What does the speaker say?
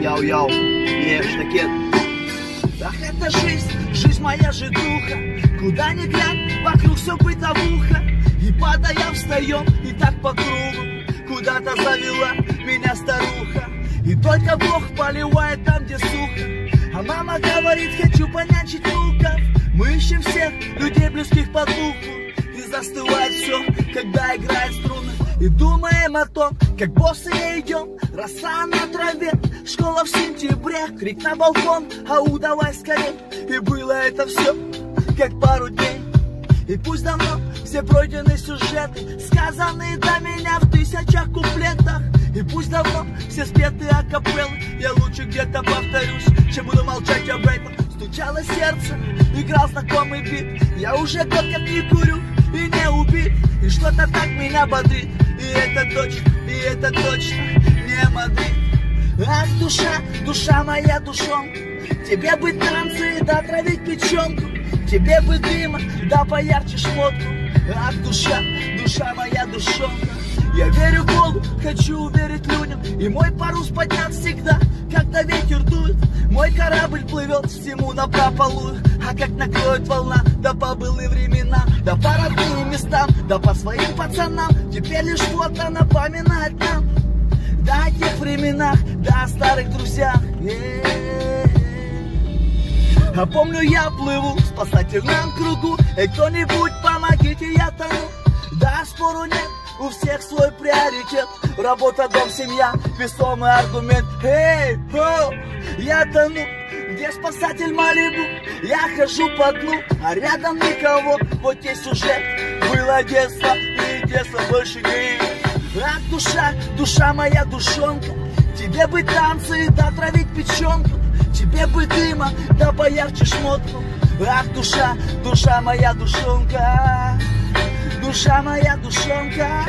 Йоу-йоу, не штакет. Ах, это жизнь, жизнь моя житуха. Куда ни глянь, вокруг все бытовуха. И падая встаем, и так по кругу. Куда-то завела меня старуха. И только Бог поливает там, где сухо. А мама говорит, хочу понянчить внуков Мы ищем всех людей близких по духу. И застывает все, когда играет струны. И думаем о том, как босые идем Роса на траве, в сентябре. Крик на балкон, ау, давай скорей! И было это все, как пару дней. И пусть давно все пройдены сюжеты Сказанные до меня в тысячах куплетах. И пусть давно все спеты акапеллы. Я лучше где-то повторюсь, чем буду молчать об этом. Стучало сердце, играл знакомый бит. Я уже год как не курю и не убит. И что-то так меня бодрит. И это точно, и это точно не Мадрид Ах, душа, душа моя душонка Тебе бы танцы, да травить печенку Тебе бы дыма, да поярче шмотку. Ах, душа, душа моя душонка Я верю Богу, хочу верить людям И мой парус поднят всегда, когда ветер дует. Мой корабль плывет всему на прополую А как накроет волна, да по былым временам Да по родным местам, да по своим пацанам. Теперь лишь фото напоминает нам. Да о тех временах, старых друзьях. А помню я плыву в спасательном кругу. Эй, кто-нибудь помогите, я тону Да, спору нет, у всех свой приоритет. Работа, дом, семья, весомый аргумент. Эй, о, я тону где спасатель Малибу? Я хожу по дну, а рядом никого. Вот есть сюжет, было детство И детство больше не Ах, душа, душа моя душонка. Тебе бы танцы, да травить печенку. Тебе бы дыма, да поярче шмотку. Ах, душа, душа моя душонка. Душа моя душонка